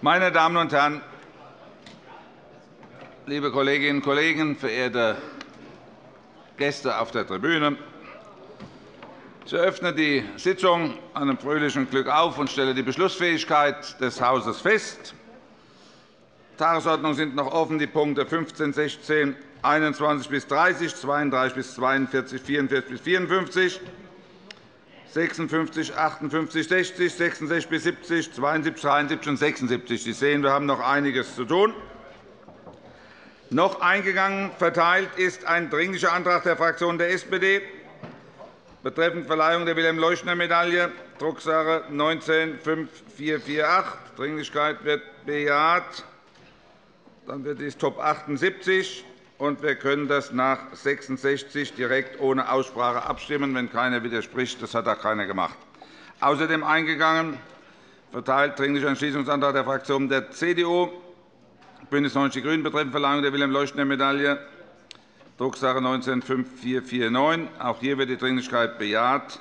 Meine Damen und Herren, liebe Kolleginnen und Kollegen, verehrte Gäste auf der Tribüne! Ich eröffne die Sitzung einem fröhlichen Glück auf und stelle die Beschlussfähigkeit des Hauses fest. Tagesordnung sind noch offen die Punkte 15, 16, 21 bis 30, 32 bis 42, 44 bis 54, 56, 58, 60, 66 bis 70, 72, 73 und 76. Sie sehen, wir haben noch einiges zu tun. Noch eingegangen verteilt ist ein Dringlicher Antrag der Fraktion der SPD betreffend Verleihung der Wilhelm-Leuschner-Medaille, Drucksache 19-5448. Dringlichkeit wird bejaht. Dann wird dies Top 78 und wir können das nach 66 direkt ohne Aussprache abstimmen, wenn keiner widerspricht. Das hat auch keiner gemacht. Außerdem eingegangen, verteilt Dringlicher Entschließungsantrag der Fraktionen der CDU, BÜNDNIS 90 die GRÜNEN betreffend Verleihung der Wilhelm-Leuschner-Medaille, Drucksache 19-5449. Auch hier wird die Dringlichkeit bejaht.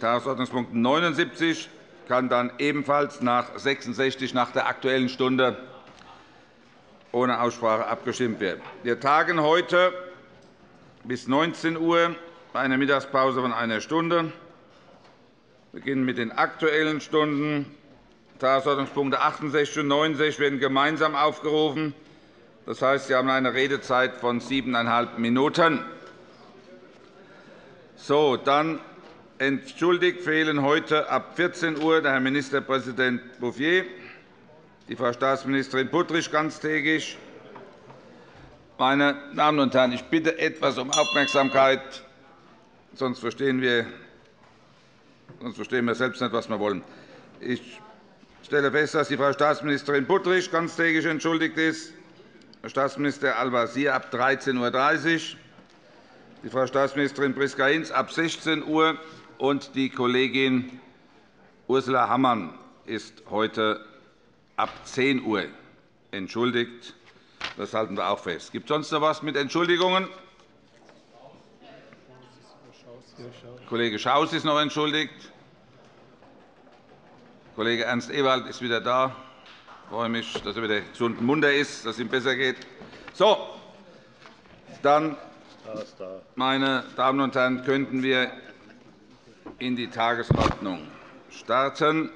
Tagesordnungspunkt 79 kann dann ebenfalls nach 66 nach der Aktuellen Stunde ohne Aussprache abgestimmt werden. Wir tagen heute bis 19 Uhr bei einer Mittagspause von einer Stunde. Wir beginnen mit den Aktuellen Stunden. Tagesordnungspunkte 68 und 69 werden gemeinsam aufgerufen. Das heißt, Sie haben eine Redezeit von siebeneinhalb Minuten. So, dann entschuldigt fehlen heute ab 14 Uhr der Herr Ministerpräsident Bouffier, die Frau Staatsministerin Puttrich ganztägig. Meine Damen und Herren, ich bitte etwas um Aufmerksamkeit, sonst verstehen wir, sonst verstehen wir selbst nicht, was wir wollen. Ich stelle fest, dass die Frau Staatsministerin Puttrich ganztägig entschuldigt ist, Herr Staatsminister Al-Wazir ab 13.30 Uhr, die Frau Staatsministerin Priska Hinz ab 16 Uhr und die Kollegin Ursula Hammann ist heute ab 10 Uhr entschuldigt. Das halten wir auch fest. Gibt es sonst noch etwas mit Entschuldigungen? Kollege Schaus ist noch entschuldigt. Kollege Ernst Ewald ist wieder da. Ich freue mich, dass er wieder gesund und munter ist, dass es ihm besser geht. So, dann, meine Damen und Herren, könnten wir in die Tagesordnung starten.